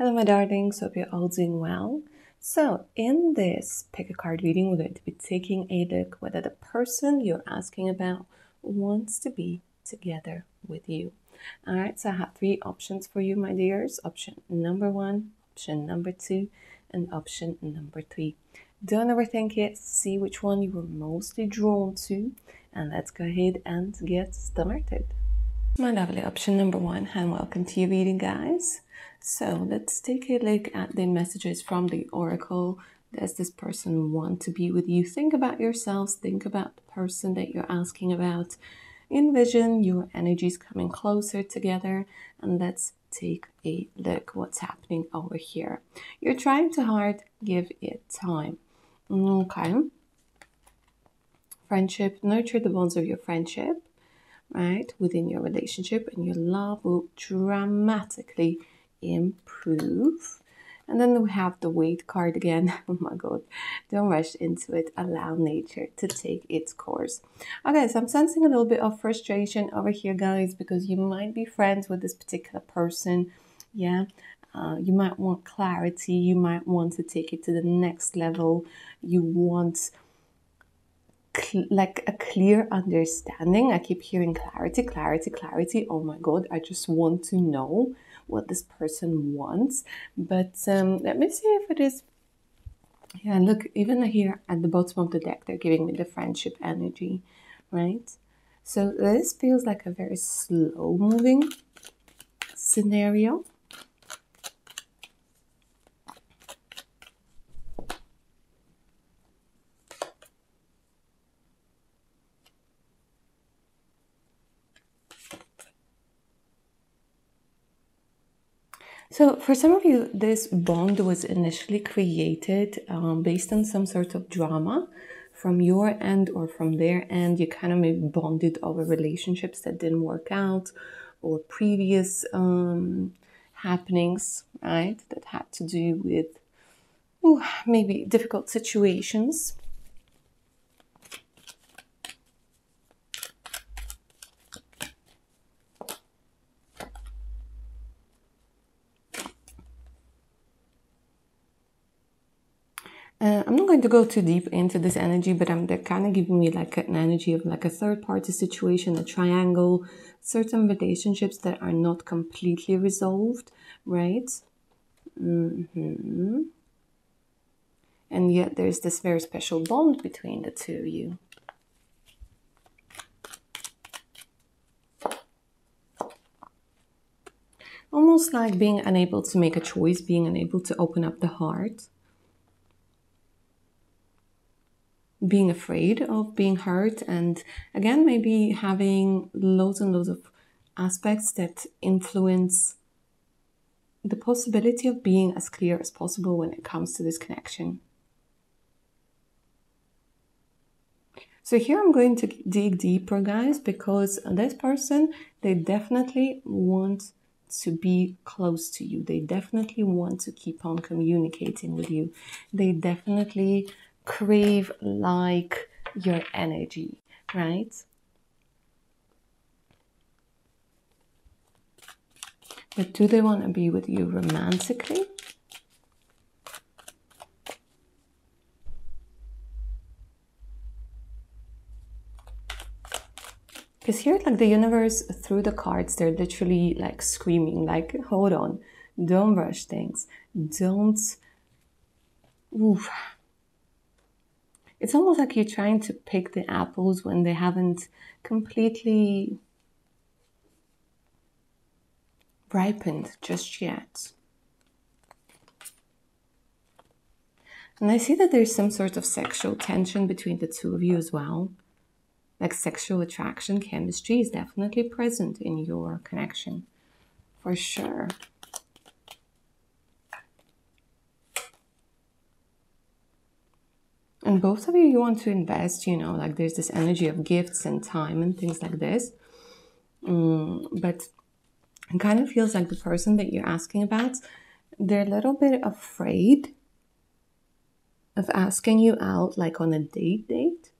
Hello, my darlings. Hope you're all doing well. So, in this pick a card reading, we're going to be taking a look whether the person you're asking about wants to be together with you. All right, so I have three options for you, my dears. Option number one, option number two, and option number three. Don't overthink it. See which one you were mostly drawn to, and let's go ahead and get started. My lovely option number one, and welcome to your reading, guys. So let's take a look at the messages from the oracle. Does this person want to be with you? Think about yourselves, think about the person that you're asking about. Envision your energies coming closer together, and let's take a look what's happening over here. You're trying to hard, give it time. Okay. Friendship, nurture the bonds of your friendship, right? Within your relationship, and your love will dramatically improve. And then we have the wait card again. oh my god, don't rush into it. Allow nature to take its course. Okay, so I'm sensing a little bit of frustration over here, guys, because you might be friends with this particular person. Yeah, uh, you might want clarity. You might want to take it to the next level. You want like a clear understanding. I keep hearing clarity, clarity, clarity. Oh my God, I just want to know what this person wants. But um, let me see if it is. Yeah, look, even here at the bottom of the deck, they're giving me the friendship energy, right? So this feels like a very slow moving scenario. So, for some of you, this bond was initially created um, based on some sort of drama from your end or from their end. You kind of maybe bonded over relationships that didn't work out or previous um, happenings, right, that had to do with ooh, maybe difficult situations Uh, I'm not going to go too deep into this energy, but I'm, they're kind of giving me like an energy of like a third party situation, a triangle, certain relationships that are not completely resolved, right? Mm-hmm. And yet there's this very special bond between the two of you. Almost like being unable to make a choice, being unable to open up the heart being afraid of being hurt and again maybe having loads and loads of aspects that influence the possibility of being as clear as possible when it comes to this connection. So here I'm going to dig deeper, guys, because this person, they definitely want to be close to you. They definitely want to keep on communicating with you. They definitely crave like your energy, right? But do they want to be with you romantically? Because here, like the universe, through the cards, they're literally like screaming, like, hold on, don't rush things. Don't. Oof it's almost like you're trying to pick the apples when they haven't completely ripened just yet. And I see that there's some sort of sexual tension between the two of you as well. Like sexual attraction, chemistry is definitely present in your connection, for sure. And both of you you want to invest you know like there's this energy of gifts and time and things like this. Mm, but it kind of feels like the person that you're asking about they're a little bit afraid of asking you out like on a date date?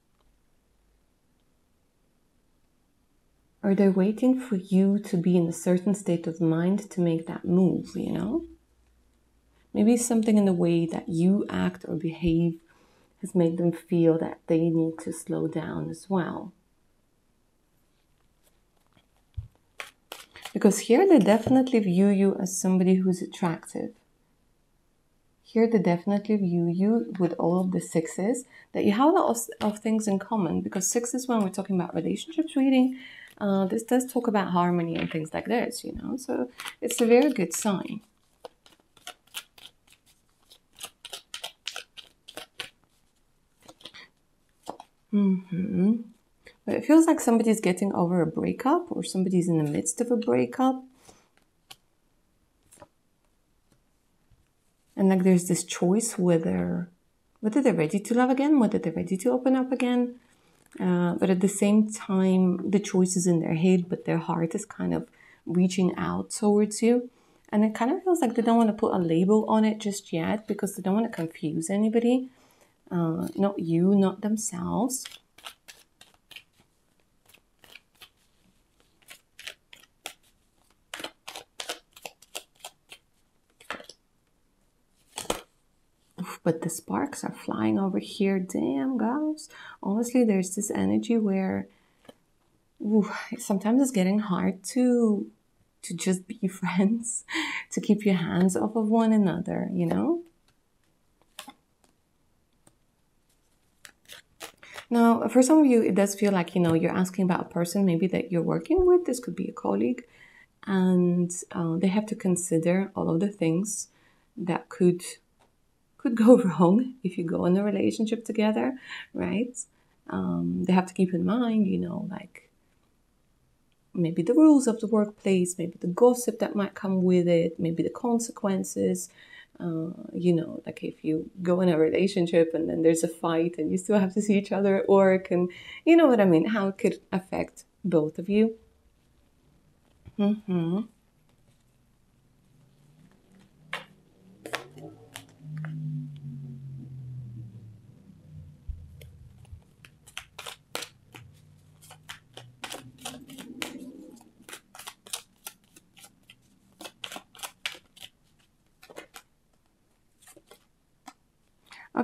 Or they're waiting for you to be in a certain state of mind to make that move you know? Maybe something in the way that you act or behave has made them feel that they need to slow down as well. Because here they definitely view you as somebody who's attractive. Here they definitely view you with all of the sixes that you have a lot of, things in common because sixes when we're talking about relationships reading, uh, this does talk about harmony and things like this, you know. So it's a very good sign. Mm-hmm. But it feels like somebody's getting over a breakup or somebody's in the midst of a breakup. And like there's this choice whether whether they're ready to love again, whether they're ready to open up again. Uh, but at the same time, the choice is in their head, but their heart is kind of reaching out towards you. And it kind of feels like they don't want to put a label on it just yet because they don't want to confuse anybody uh, not you, not themselves. but the sparks are flying over here. Damn, guys. Honestly, there's this energy where ooh, sometimes it's getting hard to to just be friends, to keep your hands off of one another, you know? Now, for some of you, it does feel like, you know, you're asking about a person maybe that you're working with. This could be a colleague. And uh, they have to consider all of the things that could could go wrong if you go in a relationship together, right? Um, they have to keep in mind, you know, like maybe the rules of the workplace, maybe the gossip that might come with it, maybe the consequences, uh, you know, like if you go in a relationship and then there's a fight and you still have to see each other at work, and you know what I mean, how it could affect both of you. Mm-hmm.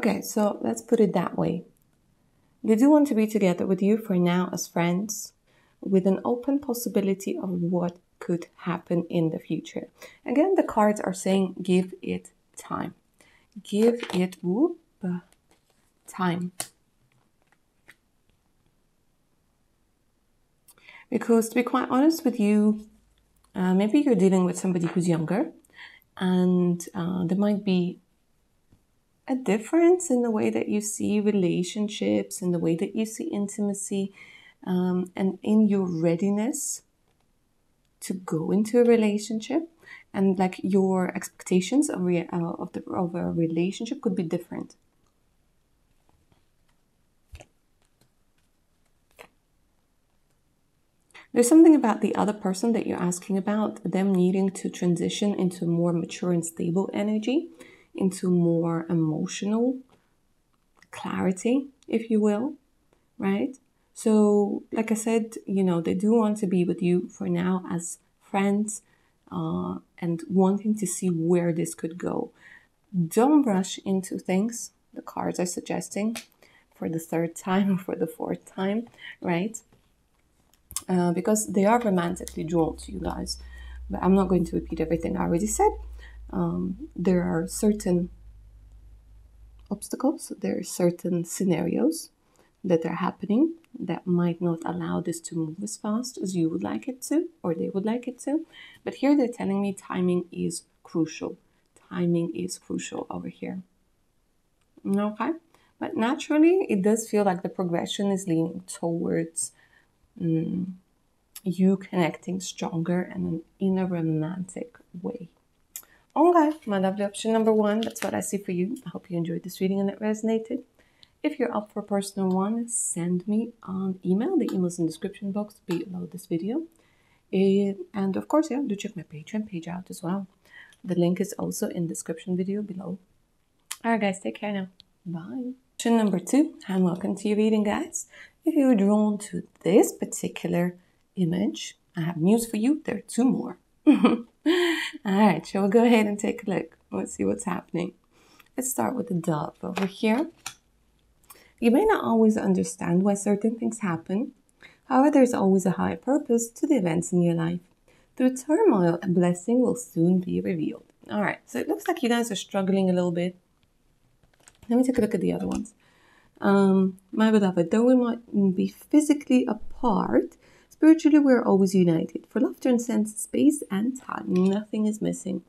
Okay, so let's put it that way. They do want to be together with you for now as friends, with an open possibility of what could happen in the future. Again, the cards are saying give it time. Give it whoop, time. Because to be quite honest with you, uh, maybe you're dealing with somebody who's younger and uh, there might be a difference in the way that you see relationships, in the way that you see intimacy, um, and in your readiness to go into a relationship. And like your expectations of, uh, of, the, of a relationship could be different. There's something about the other person that you're asking about, them needing to transition into more mature and stable energy into more emotional clarity, if you will, right? So, like I said, you know, they do want to be with you for now as friends uh, and wanting to see where this could go. Don't rush into things, the cards are suggesting for the third time or for the fourth time, right? Uh, because they are romantically drawn to you guys. But I'm not going to repeat everything I already said um, there are certain obstacles, there are certain scenarios that are happening that might not allow this to move as fast as you would like it to or they would like it to. But here they're telling me timing is crucial. Timing is crucial over here. Okay? But naturally, it does feel like the progression is leaning towards um, you connecting stronger and in a romantic way. Oh, okay, my lovely option number one, that's what I see for you. I hope you enjoyed this reading and it resonated. If you're up for personal one, send me an email. The email is in the description box below this video. Eh, and of course, yeah, do check my Patreon page out as well. The link is also in the description video below. Alright guys, take care now. Bye. Option number two, and welcome to your reading guys. If you're drawn to this particular image, I have news for you. There are two more. All right, so we'll go ahead and take a look? Let's see what's happening. Let's start with the dove over here. You may not always understand why certain things happen. However, there's always a higher purpose to the events in your life. Through turmoil, a blessing will soon be revealed. All right, so it looks like you guys are struggling a little bit. Let me take a look at the other ones. Um, my beloved, though we might be physically apart, spiritually we're always united. For love transcends space and time. Nothing is missing.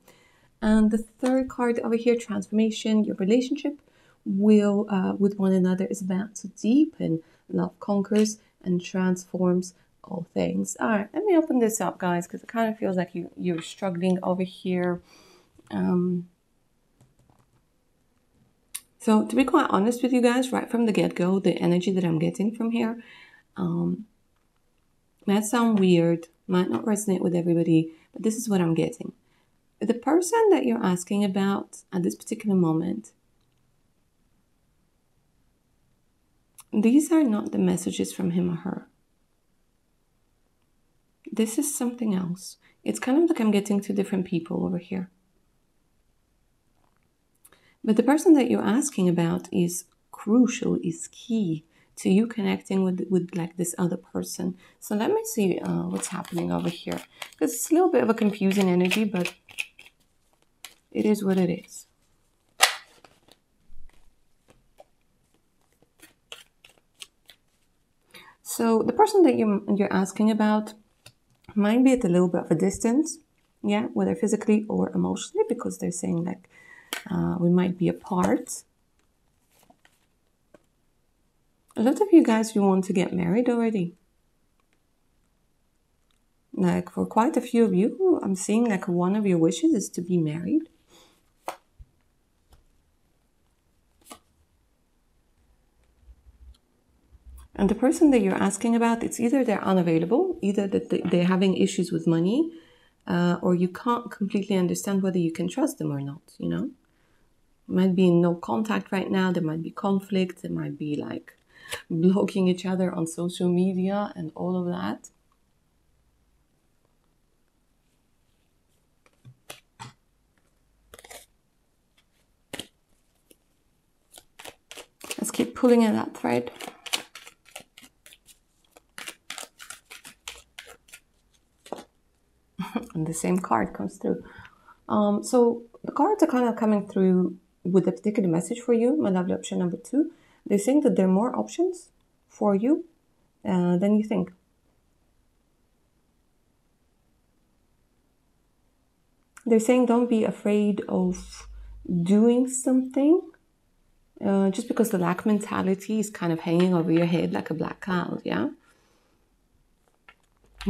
And the third card over here, transformation, your relationship will uh, with one another is about to deepen. Love conquers and transforms all things. All right, let me open this up, guys, because it kind of feels like you you're struggling over here. Um, so to be quite honest with you guys, right from the get-go, the energy that I'm getting from here um, might sound weird, might not resonate with everybody, but this is what I'm getting. The person that you're asking about at this particular moment These are not the messages from him or her. This is something else. It's kind of like I'm getting two different people over here. But the person that you're asking about is crucial, is key to you connecting with, with like this other person. So let me see uh, what's happening over here. Because it's a little bit of a confusing energy, but it is what it is. So the person that you, you're asking about might be at a little bit of a distance, yeah, whether physically or emotionally, because they're saying like uh, we might be apart. A lot of you guys, you want to get married already. Like for quite a few of you, I'm seeing like one of your wishes is to be married. And the person that you're asking about, it's either they're unavailable, either that they're having issues with money, uh, or you can't completely understand whether you can trust them or not, you know? Might be in no contact right now, there might be conflict, there might be like blocking each other on social media and all of that. Let's keep pulling at that thread. and the same card comes through. Um, so the cards are kind of coming through with a particular message for you, my lovely option number two. They're saying that there are more options for you uh, than you think. They're saying don't be afraid of doing something uh, just because the lack mentality is kind of hanging over your head like a black cloud, yeah?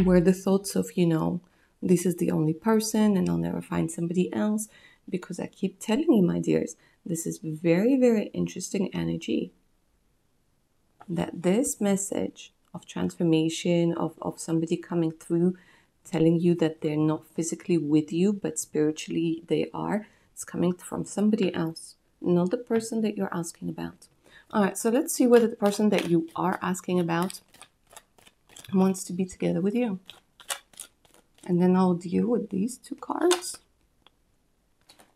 Where the thoughts of, you know, this is the only person and I'll never find somebody else because I keep telling you, my dears, this is very, very interesting energy. That this message of transformation, of, of somebody coming through, telling you that they're not physically with you, but spiritually they are, it's coming from somebody else, not the person that you're asking about. All right, so let's see whether the person that you are asking about wants to be together with you. And then I'll deal with these two cards.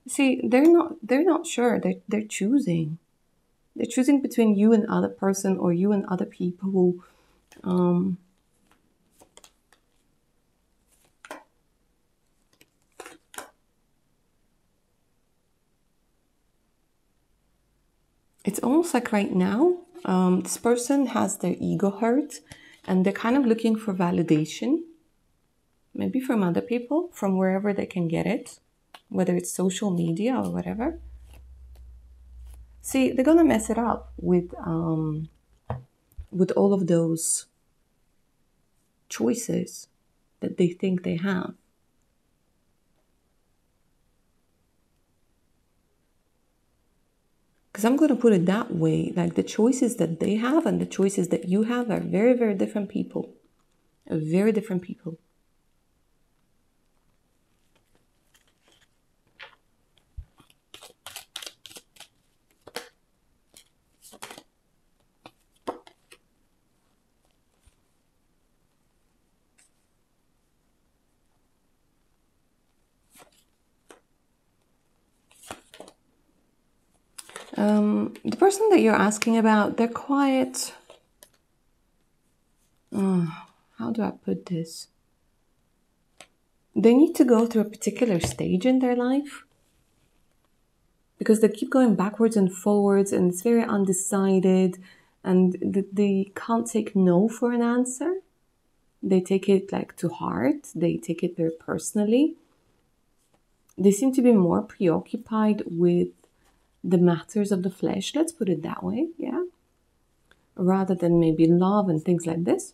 See, they're not they're not sure. They're they're choosing. They're choosing between you and other person or you and other people. Um it's almost like right now, um, this person has their ego hurt and they're kind of looking for validation maybe from other people, from wherever they can get it, whether it's social media or whatever. See, they're gonna mess it up with um, with all of those choices that they think they have. Because I'm going to put it that way like the choices that they have and the choices that you have are very, very different people. Very different people. That you're asking about, they're quiet. Oh, how do I put this? They need to go through a particular stage in their life because they keep going backwards and forwards and it's very undecided and they can't take no for an answer. They take it like to heart, they take it very personally. They seem to be more preoccupied with the matters of the flesh, let's put it that way, yeah, rather than maybe love and things like this.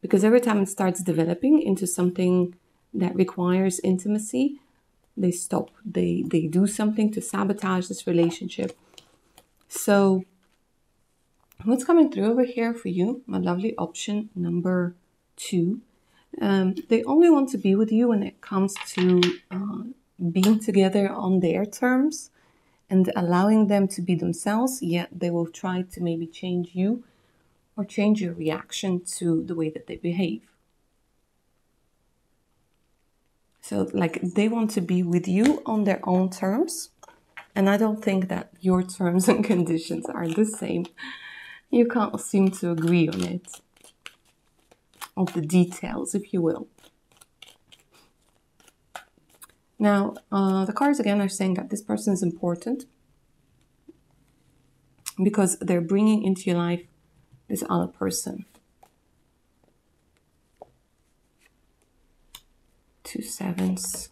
Because every time it starts developing into something that requires intimacy, they stop. They they do something to sabotage this relationship. So what's coming through over here for you, my lovely option number two, um, they only want to be with you when it comes to uh, being together on their terms and allowing them to be themselves, yet they will try to maybe change you or change your reaction to the way that they behave. So, like, they want to be with you on their own terms. And I don't think that your terms and conditions are the same. You can't seem to agree on it, of the details, if you will. Now, uh, the cards again are saying that this person is important because they're bringing into your life this other person. Two sevens.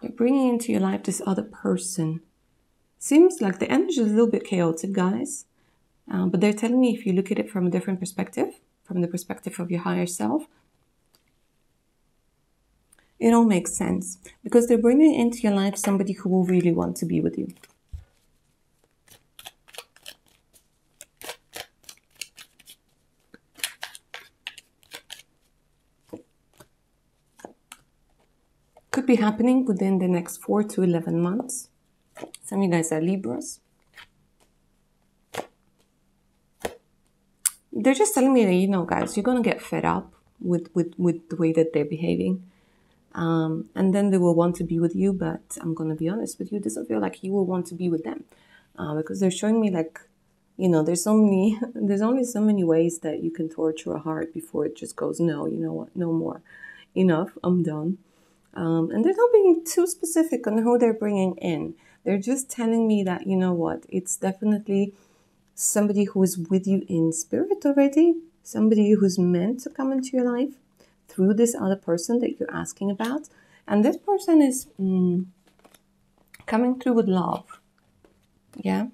They're bringing into your life this other person. Seems like the energy is a little bit chaotic, guys. Um, but they're telling me if you look at it from a different perspective, from the perspective of your higher self, it all makes sense because they're bringing into your life somebody who will really want to be with you. Could be happening within the next 4 to 11 months. Some of you guys are Libras. They're just telling me that, you know, guys, you're going to get fed up with, with, with the way that they're behaving um, and then they will want to be with you, but I'm to be honest with you, it doesn't feel like you will want to be with them uh, because they're showing me like, you know, there's so many, there's only so many ways that you can torture a heart before it just goes, no, you know what, no more. Enough, I'm done. Um, and they're not being too specific on who they're bringing in. They're just telling me that, you know what, it's definitely somebody who is with you in spirit already, somebody who's meant to come into your life through this other person that you're asking about. And this person is mm, coming through with love. Yeah?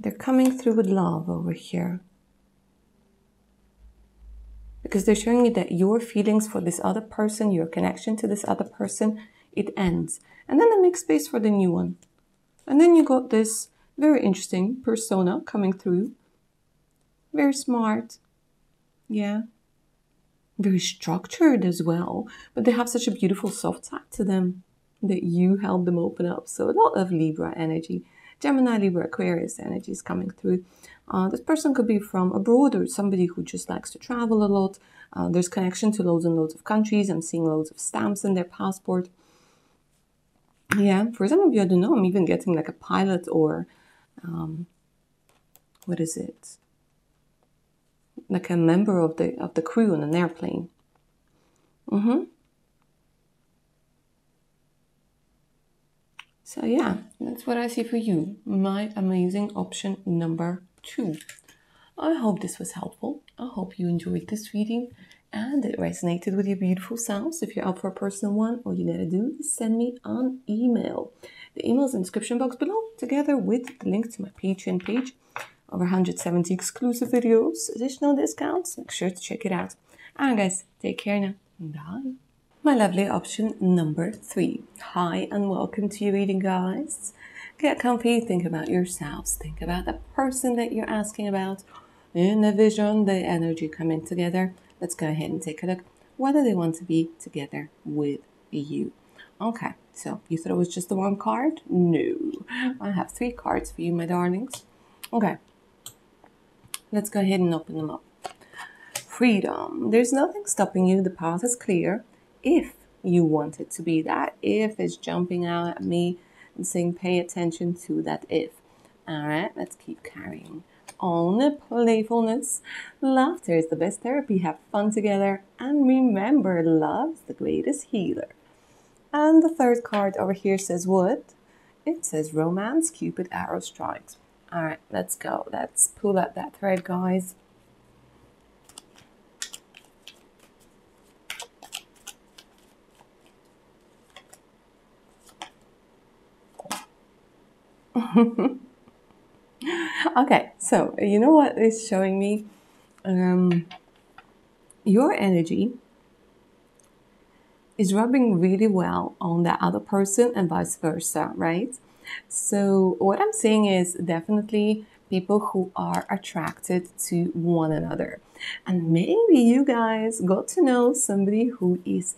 They're coming through with love over here. Because they're showing me that your feelings for this other person, your connection to this other person, it ends. And then they make space for the new one. And then you got this very interesting persona coming through. Very smart, yeah. Very structured as well, but they have such a beautiful soft side to them that you help them open up. So a lot of Libra energy, Gemini, Libra, Aquarius energy is coming through. Uh, this person could be from abroad or somebody who just likes to travel a lot. Uh, there's connection to loads and loads of countries. I'm seeing loads of stamps in their passport. Yeah, for some of you, I don't know, I'm even getting like a pilot or um, what is it? Like a member of the of the crew on an airplane. Mm-hmm. So yeah, that's what I see for you. My amazing option number two. I hope this was helpful. I hope you enjoyed this reading and it resonated with your beautiful selves. If you're up for a personal one, all you gotta do is send me an email. The email is in the description box below, together with the link to my Patreon page over 170 exclusive videos, additional discounts. Make sure to check it out. And guys, take care now. Bye. My lovely option number three. Hi and welcome to your reading, guys. Get comfy, think about yourselves, think about the person that you're asking about. In the vision, the energy coming together. Let's go ahead and take a look whether they want to be together with you. Okay, so you thought it was just the one card? No. I have three cards for you, my darlings. Okay, Let's go ahead and open them up. freedom. There's nothing stopping you. The path is clear if you want it to be that. If is jumping out at me and saying, pay attention to that if. All right, let's keep carrying on. Playfulness. Laughter is the best therapy. Have fun together. And remember, love's the greatest healer. And the third card over here says what? It says romance, Cupid arrow strikes. All right, let's go. Let's pull up that thread, guys. okay, so you know what is showing me? Um, your energy is rubbing really well on the other person and vice versa, right? So, what I'm saying is definitely people who are attracted to one another. And maybe you guys got to know somebody who is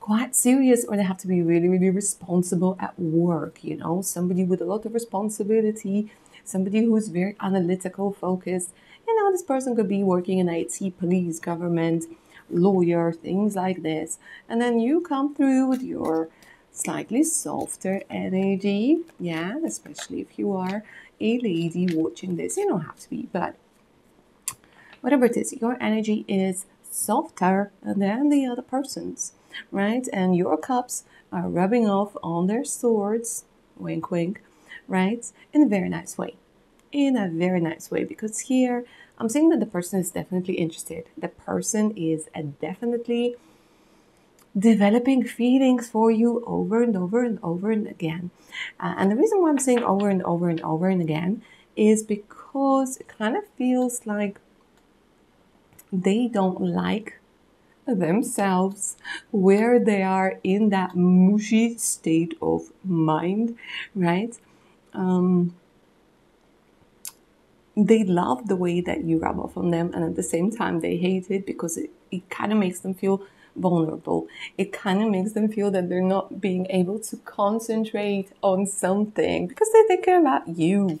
quite serious or they have to be really, really responsible at work, you know, somebody with a lot of responsibility, somebody who's very analytical focused. You know, this person could be working in IT, police, government, lawyer, things like this. And then you come through with your slightly softer energy. Yeah, especially if you are a lady watching this. You don't have to be, but whatever it is, your energy is softer than the other person's right? And your cups are rubbing off on their swords, wink, wink, right? In a very nice way. In a very nice way, because here I'm saying that the person is definitely interested. The person is definitely developing feelings for you over and over and over and again. Uh, and the reason why I'm saying over and over and over and again is because it kind of feels like they don't like themselves where they are in that mushy state of mind, right? Um, they love the way that you rub off on them, and at the same time, they hate it because it, it kind of makes them feel vulnerable. It kind of makes them feel that they're not being able to concentrate on something because they're thinking about you.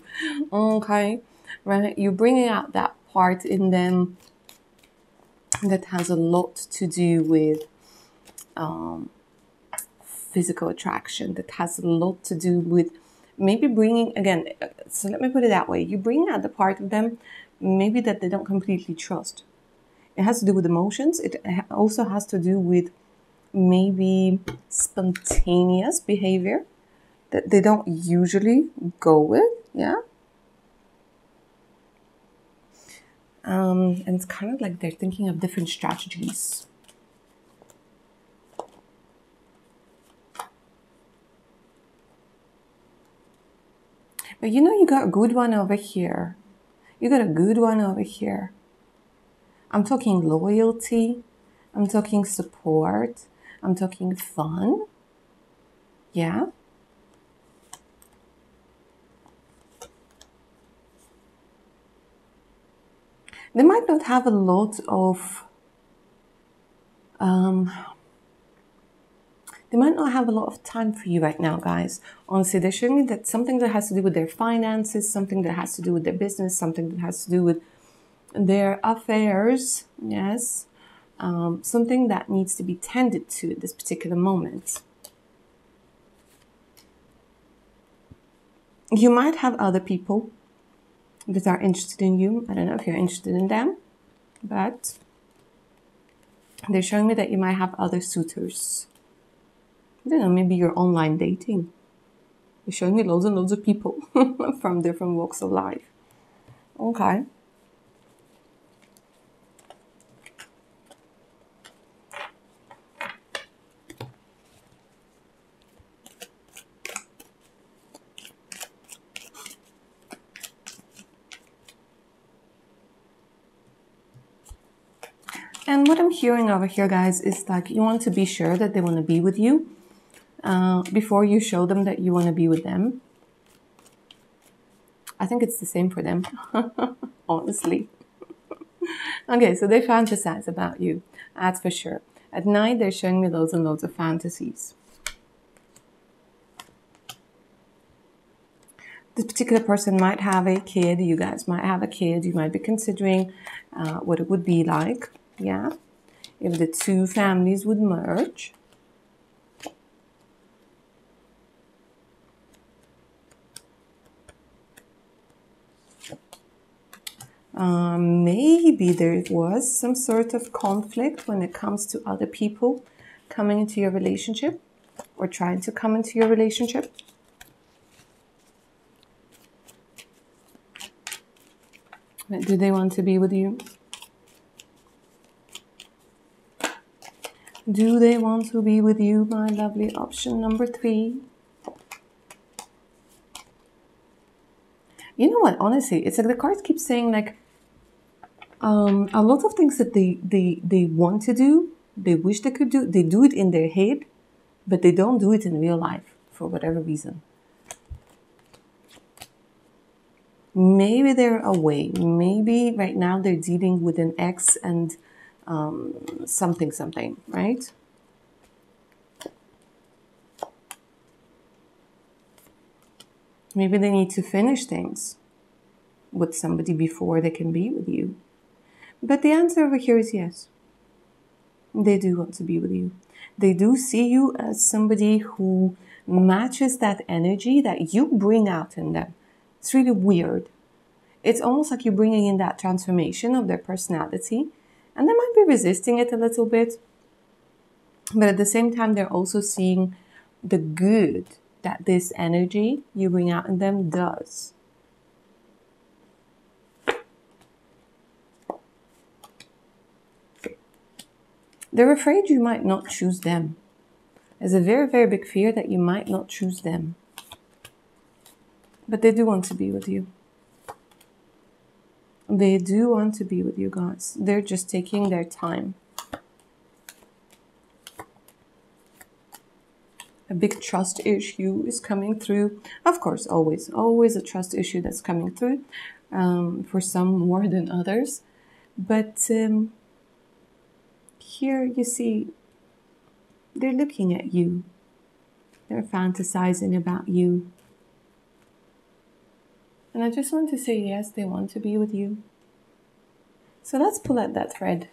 Okay, right? You're bringing out that part in them that has a lot to do with um, physical attraction, that has a lot to do with maybe bringing, again, so let me put it that way you bring out the part of them maybe that they don't completely trust. It has to do with emotions, it also has to do with maybe spontaneous behavior that they don't usually go with, yeah? Um, and it's kind of like they're thinking of different strategies. But you know, you got a good one over here. You got a good one over here. I'm talking loyalty. I'm talking support. I'm talking fun. Yeah. they might not have a lot of um, they might not have a lot of time for you right now, guys. Honestly, they're showing me that something that has to do with their finances, something that has to do with their business, something that has to do with their affairs, yes, um, something that needs to be tended to at this particular moment. You might have other people that are interested in you. I don't know if you're interested in them, but they're showing me that you might have other suitors. I don't know, maybe you're online dating. They're showing me loads and loads of people from different walks of life. Okay. And what I'm hearing over here, guys, is like you want to be sure that they want to be with you uh, before you show them that you want to be with them. I think it's the same for them, honestly. okay, so they fantasize about you, that's for sure. At night, they're showing me loads and loads of fantasies. This particular person might have a kid, you guys might have a kid, you might be considering uh, what it would be like Yeah. If the two families would merge. Um, maybe there was some sort of conflict when it comes to other people coming into your relationship or trying to come into your relationship. Do they want to be with you? Do they want to be with you, my lovely option number three? You know what? Honestly, it's like the cards keep saying like um, a lot of things that they, they they want to do, they wish they could do, they do it in their head, but they don't do it in real life for whatever reason. Maybe they're away. Maybe right now they're dealing with an ex and um, something, something, right? Maybe they need to finish things with somebody before they can be with you. But the answer over here is yes. They do want to be with you. They do see you as somebody who matches that energy that you bring out in them. It's really weird. It's almost like you're bringing in that transformation of their personality, and they might be resisting it a little bit. But at the same time, they're also seeing the good that this energy you bring out in them does. They're afraid you might not choose them. There's a very, very big fear that you might not choose them. But they do want to be with you. They do want to be with you guys. They're just taking their time. A big trust issue is coming through. Of course, always, always a trust issue that's coming through um, for some more than others. But um, here you see they're looking at you, they're fantasizing about you. And I just want to say, yes, they want to be with you. So let's pull at that thread.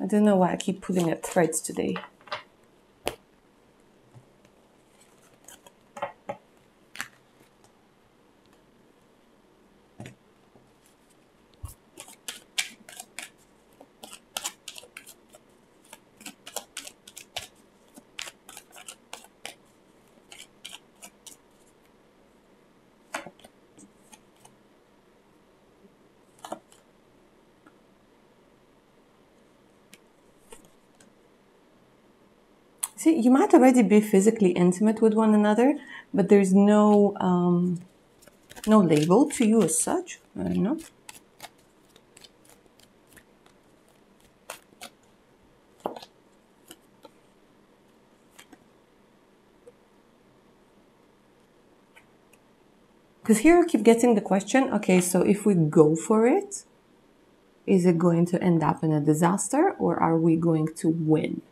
I don't know why I keep pulling at threads today. See, you might already be physically intimate with one another, but there's no um, no label to you as such. I don't know. Because here I keep getting the question okay, so if we go for it, is it going to end up in a disaster or are we going to win?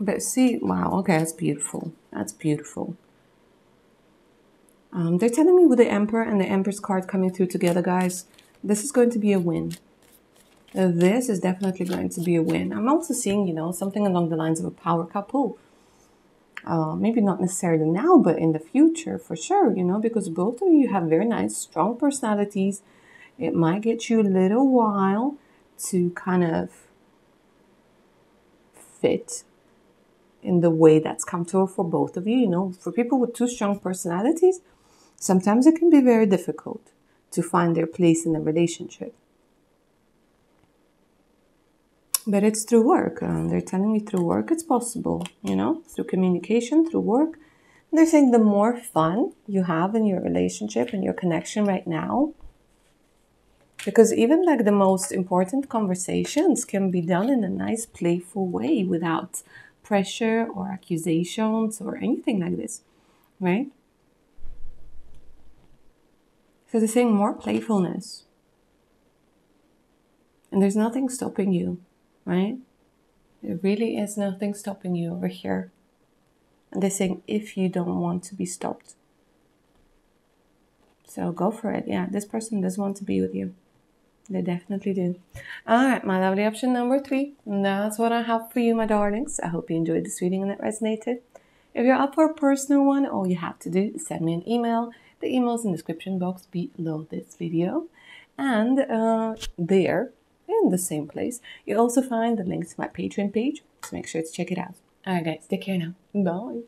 But see, wow, okay, that's beautiful. That's beautiful. Um, they're telling me with the Emperor and the Empress card coming through together, guys, this is going to be a win. This is definitely going to be a win. I'm also seeing, you know, something along the lines of a power couple. Uh, maybe not necessarily now, but in the future for sure, you know, because both of you have very nice, strong personalities. It might get you a little while to kind of fit in the way that's comfortable for both of you. You know, for people with two strong personalities, sometimes it can be very difficult to find their place in a relationship. But it's through work. Um, they're telling me through work it's possible, you know, through communication, through work. And they're saying the more fun you have in your relationship and your connection right now, because even like the most important conversations can be done in a nice, playful way without pressure or accusations or anything like this, right? So they're saying more playfulness. And there's nothing stopping you, right? There really is nothing stopping you over here. And they're saying if you don't want to be stopped. So go for it. Yeah, this person doesn't want to be with you. They definitely do. All right, my lovely option number three. That's what I have for you, my darlings. I hope you enjoyed this reading and it resonated. If you're up for a personal one, all you have to do is send me an email. The email is in the description box below this video. And uh, there, in the same place, you also find the link to my Patreon page. So make sure to check it out. Alright guys, take care now. Bye.